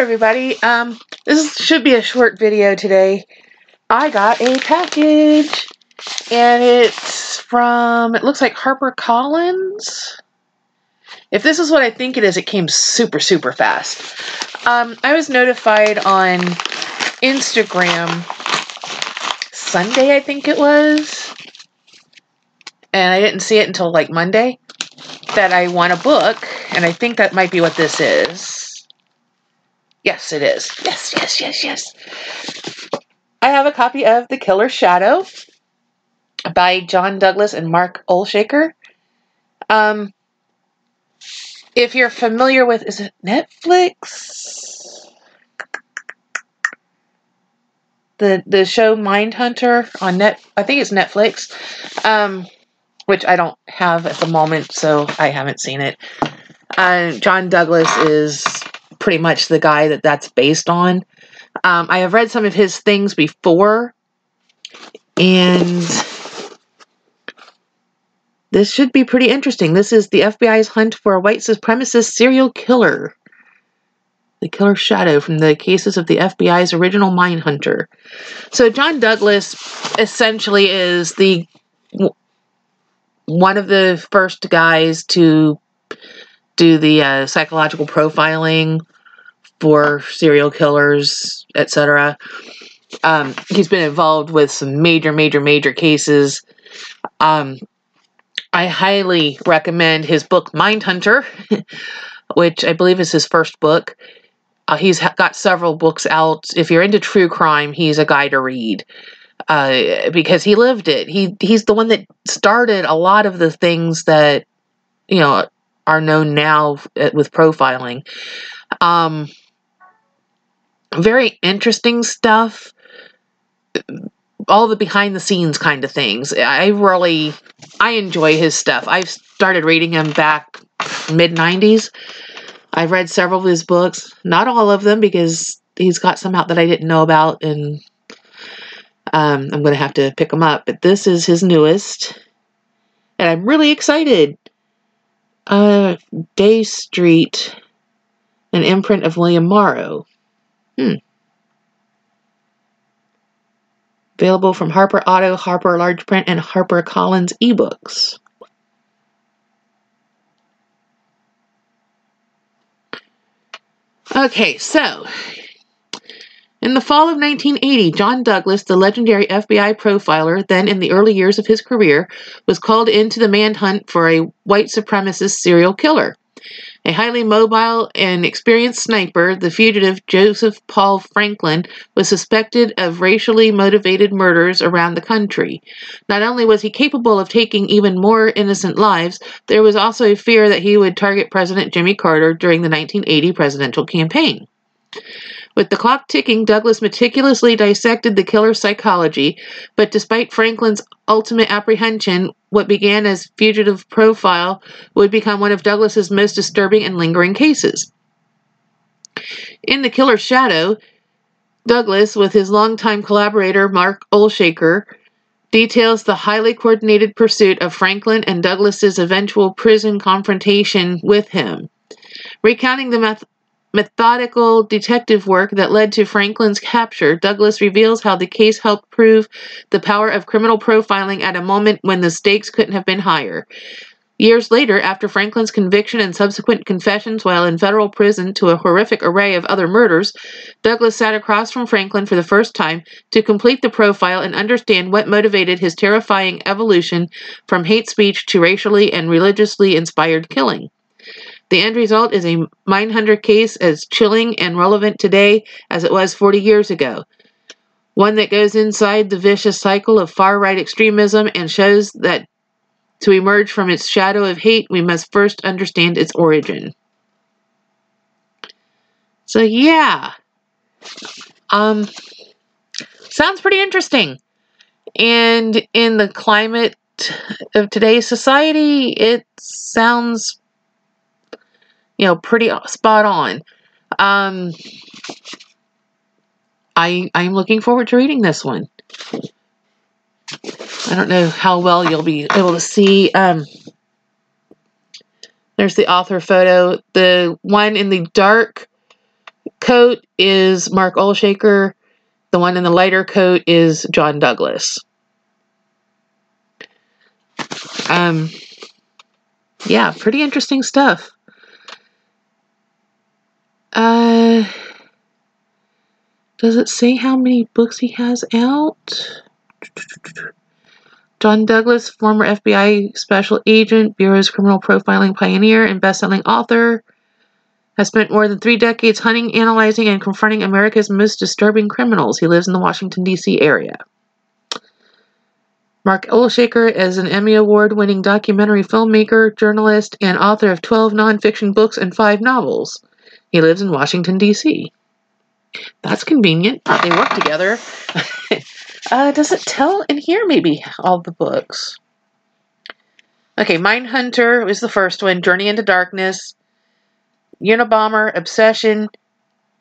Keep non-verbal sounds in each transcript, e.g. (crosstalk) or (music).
everybody. Um, this should be a short video today. I got a package, and it's from, it looks like HarperCollins. If this is what I think it is, it came super, super fast. Um, I was notified on Instagram Sunday, I think it was, and I didn't see it until like Monday, that I won a book, and I think that might be what this is. Yes, it is. Yes, yes, yes, yes. I have a copy of The Killer Shadow by John Douglas and Mark Olshaker. Um, if you're familiar with, is it Netflix? The the show Mindhunter on net, I think it's Netflix, um, which I don't have at the moment, so I haven't seen it. Uh, John Douglas is pretty much the guy that that's based on. Um, I have read some of his things before, and this should be pretty interesting. This is the FBI's hunt for a white supremacist serial killer. The Killer Shadow from the cases of the FBI's original Mindhunter. So John Douglas essentially is the one of the first guys to do the uh, psychological profiling for serial killers, etc. Um, he's been involved with some major, major, major cases. Um, I highly recommend his book Mindhunter, (laughs) which I believe is his first book. Uh, he's got several books out. If you're into true crime, he's a guy to read uh, because he lived it. He he's the one that started a lot of the things that you know are known now uh, with profiling. Um, very interesting stuff. All the behind the scenes kind of things. I really, I enjoy his stuff. I've started reading him back mid 90s. I've read several of his books, not all of them because he's got some out that I didn't know about, and um, I'm going to have to pick them up. But this is his newest, and I'm really excited. Uh, Dey Street, an imprint of William Morrow. Hmm. Available from Harper Audio, Harper Large Print, and Harper Collins eBooks. Okay, so in the fall of 1980, John Douglas, the legendary FBI profiler, then in the early years of his career, was called into the manhunt for a white supremacist serial killer. A highly mobile and experienced sniper, the fugitive Joseph Paul Franklin was suspected of racially motivated murders around the country. Not only was he capable of taking even more innocent lives, there was also a fear that he would target President Jimmy Carter during the 1980 presidential campaign. With the clock ticking, Douglas meticulously dissected the killer's psychology, but despite Franklin's ultimate apprehension, what began as fugitive profile would become one of Douglas's most disturbing and lingering cases. In The Killer's Shadow, Douglas, with his longtime collaborator Mark Olshaker, details the highly coordinated pursuit of Franklin and Douglas's eventual prison confrontation with him. Recounting the methodical detective work that led to Franklin's capture, Douglas reveals how the case helped prove the power of criminal profiling at a moment when the stakes couldn't have been higher. Years later, after Franklin's conviction and subsequent confessions while in federal prison to a horrific array of other murders, Douglas sat across from Franklin for the first time to complete the profile and understand what motivated his terrifying evolution from hate speech to racially and religiously inspired killing. The end result is a Mindhunter case as chilling and relevant today as it was 40 years ago. One that goes inside the vicious cycle of far right extremism and shows that to emerge from its shadow of hate, we must first understand its origin. So, yeah. Um, sounds pretty interesting. And in the climate of today's society, it sounds you know, pretty spot on. Um, I I'm looking forward to reading this one. I don't know how well you'll be able to see. Um, there's the author photo. The one in the dark coat is Mark Olshaker. The one in the lighter coat is John Douglas. Um, yeah, pretty interesting stuff. Uh, does it say how many books he has out? John Douglas, former FBI special agent, Bureau's criminal profiling pioneer, and best-selling author, has spent more than three decades hunting, analyzing, and confronting America's most disturbing criminals. He lives in the Washington, D.C. area. Mark Olshaker is an Emmy Award winning documentary filmmaker, journalist, and author of 12 nonfiction books and five novels. He lives in Washington, D.C. That's convenient. They work together. (laughs) uh, does it tell in here, maybe, all the books? Okay, Mindhunter is the first one. Journey into Darkness. Unabomber, Obsession,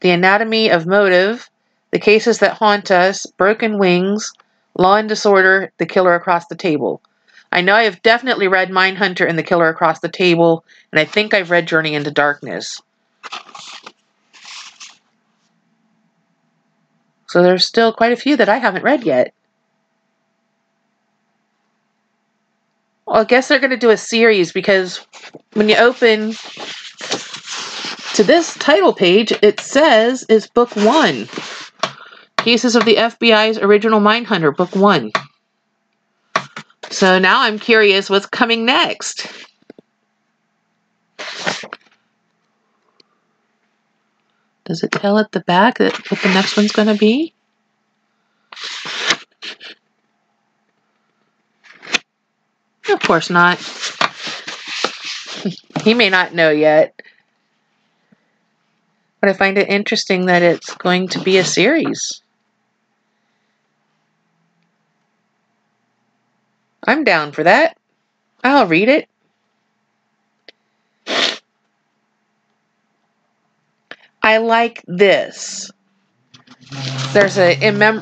The Anatomy of Motive, The Cases That Haunt Us, Broken Wings, Law and Disorder, The Killer Across the Table. I know I have definitely read Mindhunter and The Killer Across the Table, and I think I've read Journey into Darkness. So there's still quite a few that I haven't read yet. Well, I guess they're going to do a series because when you open to this title page, it says is book one. Cases of the FBI's original Mindhunter, book one. So now I'm curious what's coming next. Does it tell at the back that what the next one's going to be? Of course not. (laughs) he may not know yet. But I find it interesting that it's going to be a series. I'm down for that. I'll read it. I like this. There's a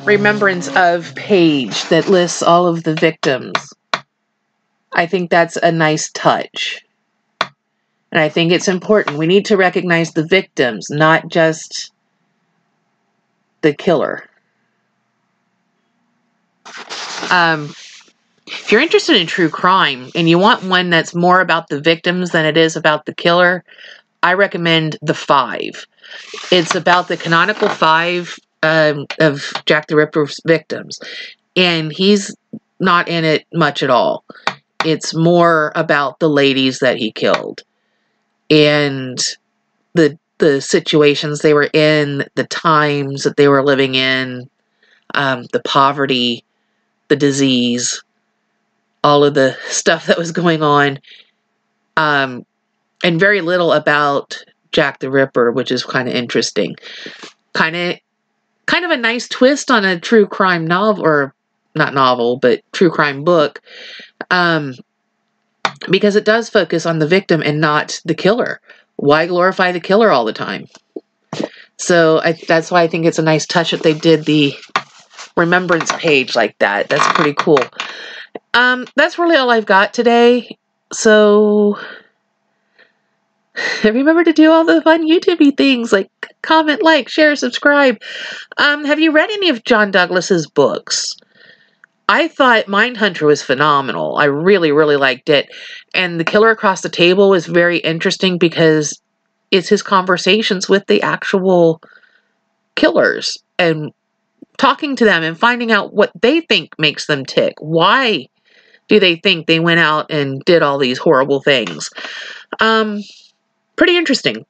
remembrance of page that lists all of the victims. I think that's a nice touch. And I think it's important. We need to recognize the victims, not just the killer. Um, if you're interested in true crime and you want one that's more about the victims than it is about the killer, I recommend The Five. It's about the canonical five um, of Jack the Ripper's victims. And he's not in it much at all. It's more about the ladies that he killed and the the situations they were in, the times that they were living in, um, the poverty, the disease, all of the (laughs) stuff that was going on, um, and very little about Jack the Ripper, which is kind of interesting. Kind of, kind of a nice twist on a true crime novel, or not novel, but true crime book. Um, because it does focus on the victim and not the killer. Why glorify the killer all the time? So I, that's why I think it's a nice touch that they did the remembrance page like that. That's pretty cool. Um, that's really all I've got today. So (laughs) remember to do all the fun YouTube things like comment, like, share, subscribe. Um, have you read any of John Douglas's books? I thought Mindhunter was phenomenal. I really, really liked it. And The Killer Across the Table was very interesting because it's his conversations with the actual killers and talking to them and finding out what they think makes them tick. Why do they think they went out and did all these horrible things? Um, pretty interesting.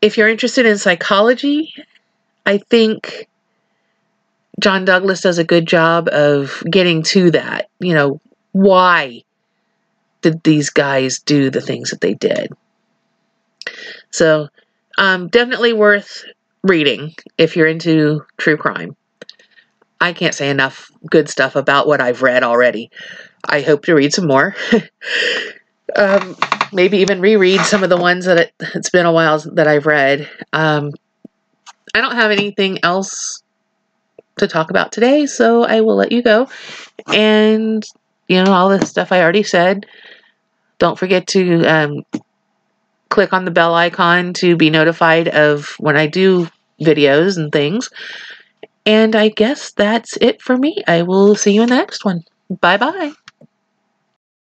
If you're interested in psychology, I think John Douglas does a good job of getting to that. You know, why did these guys do the things that they did? So, um, definitely worth reading if you're into true crime. I can't say enough good stuff about what I've read already. I hope to read some more. (laughs) um, maybe even reread some of the ones that it, has been a while that I've read. Um, I don't have anything else to talk about today, so I will let you go. And, you know, all the stuff I already said. Don't forget to um, click on the bell icon to be notified of when I do videos and things. And I guess that's it for me. I will see you in the next one. Bye bye.